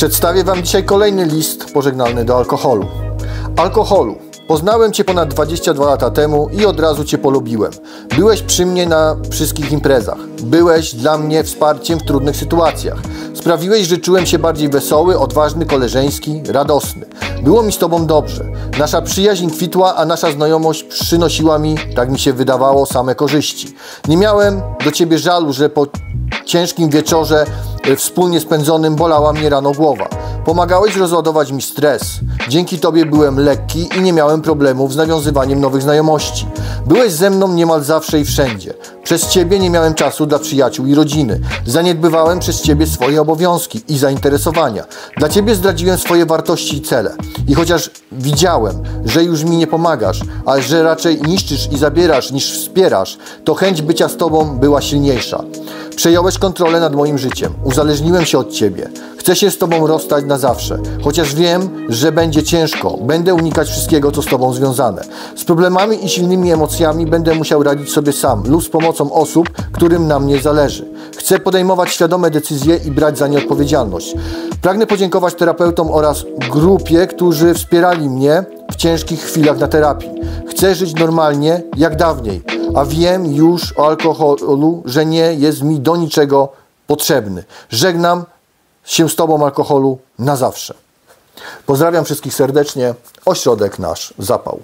Przedstawię Wam dzisiaj kolejny list pożegnalny do alkoholu. Alkoholu. Poznałem Cię ponad 22 lata temu i od razu Cię polubiłem. Byłeś przy mnie na wszystkich imprezach. Byłeś dla mnie wsparciem w trudnych sytuacjach. Sprawiłeś, że czułem się bardziej wesoły, odważny, koleżeński, radosny. Było mi z Tobą dobrze. Nasza przyjaźń kwitła, a nasza znajomość przynosiła mi, tak mi się wydawało, same korzyści. Nie miałem do Ciebie żalu, że po ciężkim wieczorze wspólnie spędzonym bolała mnie rano głowa. Pomagałeś rozładować mi stres. Dzięki Tobie byłem lekki i nie miałem problemów z nawiązywaniem nowych znajomości. Byłeś ze mną niemal zawsze i wszędzie. Przez Ciebie nie miałem czasu dla przyjaciół i rodziny. Zaniedbywałem przez Ciebie swoje obowiązki i zainteresowania. Dla Ciebie zdradziłem swoje wartości i cele. I chociaż widziałem, że już mi nie pomagasz, ale że raczej niszczysz i zabierasz niż wspierasz, to chęć bycia z Tobą była silniejsza. Przejąłeś kontrolę nad moim życiem. Uzależniłem się od Ciebie. Chcę się z Tobą rozstać na zawsze. Chociaż wiem, że będzie ciężko. Będę unikać wszystkiego, co z Tobą związane. Z problemami i silnymi emocjami będę musiał radzić sobie sam lub z pomocą osób, którym na mnie zależy. Chcę podejmować świadome decyzje i brać za nie odpowiedzialność. Pragnę podziękować terapeutom oraz grupie, którzy wspierali mnie w ciężkich chwilach na terapii. Chcę żyć normalnie, jak dawniej, a wiem już o alkoholu, że nie jest mi do niczego potrzebny. Żegnam się z Tobą alkoholu na zawsze. Pozdrawiam wszystkich serdecznie. Ośrodek nasz Zapał.